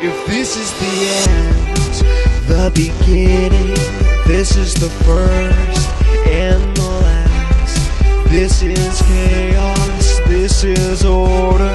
If this is the end, the beginning, this is the first and the last. This is chaos, this is order.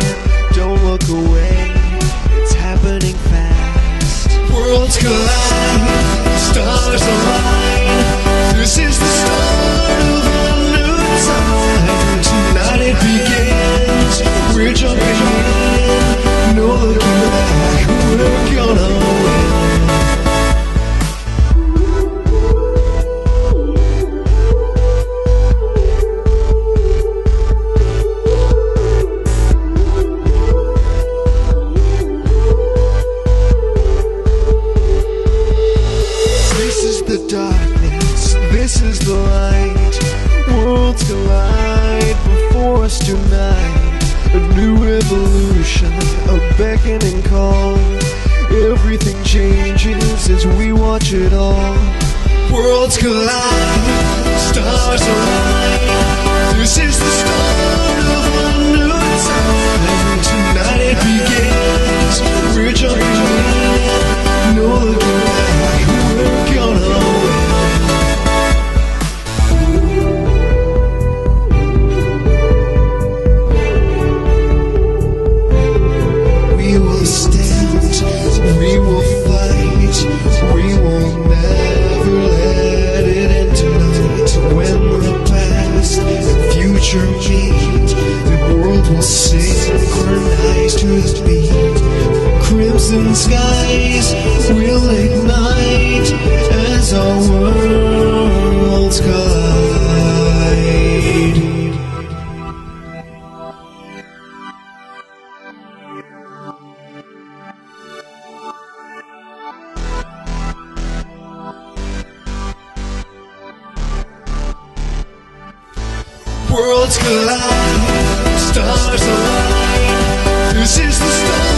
Is the light. Worlds collide before us tonight. A new revolution, a beckoning call. Everything changes as we watch it all. Worlds collide, stars align. This is the start we will never let it end tonight. When the past and future meet, the world will synchronize to the beat. Crimson skies Worlds collide, stars align. This is the start.